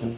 Beep.